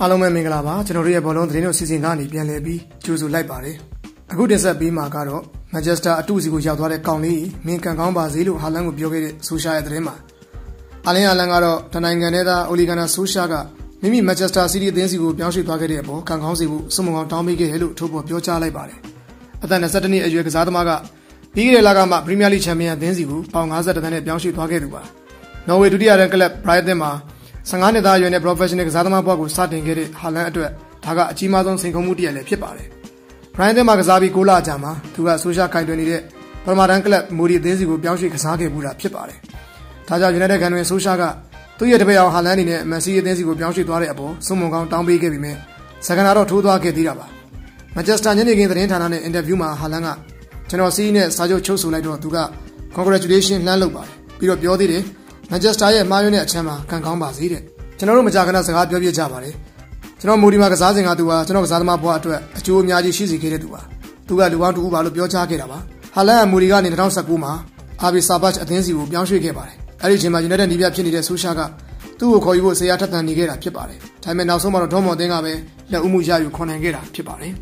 အားလုံးပဲမင်္ဂလာပါကျွန်တော်တို့ရဲ့ဘောလုံးသတင်းတို့စီစဉ်ကနေပြန်လည်ပြီးကြိုဆိုလိုက်ပါတယ်အခုတင်ဆက်ပေးမှာကတော့မန်ချက်စတာအတူစီကိုရောက်သွားတဲ့ကောင်လေးမင်ကန်ကောင်းပါစေလို့ဟာလန်ကိုပြောခဲ့တဲ့ဆိုရှာရဲ့သတင်းမှာအလင်းအလန်ကတော့တနိုင်ငံထဲသားအိုလီဂနာဆိုရှာကမိမိမန်ချက်စတာစီးတီးအသင်းစီကိုပြောင်းရွှေ့သွားခဲ့တဲ့အပေါ်ကန်ကောင်းစီဖို့စုံမကောင်တောင်းပေးခဲ့တယ်လို့ထုတ်ဖော်ပြောကြားလိုက်ပါတယ်အသက်22နှစ်အရွယ်ကစားသမားကပြီးခဲ့တဲ့လကမှပရီးမီးယားလိချန်ပီယံအသင်းစီကိုပေါင်50တန်းနဲ့ပြောင်းရွှေ့သွားခဲ့သူပါနော်ဝေဒုတိယရန်ကလပ်ဘရိုက်သန်မှာ 15နှစ်သားအရွယ်နဲ့ professional ကစားသမားဘဝကိုစတင်ခဲ့တဲ့ဟာလန်အတွက်ဒါကအကြီးမားဆုံးစိန်ခေါ်မှုတစ်ရပ်လည်းဖြစ်ပါတယ်။ Brian တင်မှာကစားပြီး6လကြာမှာသူကဆိုရှယ်ခိုင်တွင်နေတဲ့ပရမာဒန်ကလပ်မိုဒီအသင်းစီကိုပြောင်းရွှေ့ကစားခဲ့မှုတာဖြစ်ပါတယ်။ဒါကြောင့် United ကန်တွင်ဆိုရှယ်ကသူ့ရဲ့တပည့်အောင်ဟာလန်အနေနဲ့မန်စီးအသင်းစီကိုပြောင်းရွှေ့သွားတဲ့အပေါ်စုံမုံကောင်းတောင်းပေးခဲ့ပြီးမြဲစကန်နာတော့ထိုးသွားခဲ့သေးတာပါ။မန်ချက်စတာညနေခင်းသတင်းဌာနနဲ့အင်တာဗျူးမှာဟာလန်ကကျွန်တော်စီးနဲ့စာချုပ်ချုပ်ဆိုလိုက်တော့သူက congratulation လှမ်းလုပ်ပါတယ်ပြီးတော့ပြောသေးတယ် မန်ချက်စတာရဲ့မှားယွင်းတဲ့အချမ်းမှာကန်ကောင်းပါစေတဲ့ကျွန်တော်တို့မကြာခဏစကားပြောပြကြပါတယ်ကျွန်တော်မိုဒီမှာကစားစဉ်ကသူဟာကျွန်တော်ကစားသမားဘဝအတွက်အကျိုးအများကြီးရှိစေခဲ့တဲ့သူပါသူကလူပေါင်းတူဦးပါလို့ပြောကြားခဲ့တာပါဟာလန်ကမိုဒီကနေ2019မှာအာဘီဆာဘတ်အသင်းစီကိုပြောင်းရွှေ့ခဲ့ပါတယ်အဲ့ဒီအချိန်မှာ United နီးပြဖြစ်နေတဲ့ဆူရှာကသူ့ကိုခေါ်ယူဖို့ဆရာထပ်တန်နေခဲ့တာဖြစ်ပါတယ်ဒါပေမဲ့နောက်ဆုံးမှာတော့ဒေါ်မော်တင်းကပဲလက်ဦးမှုရယူခွန်နိုင်ခဲ့တာဖြစ်ပါတယ်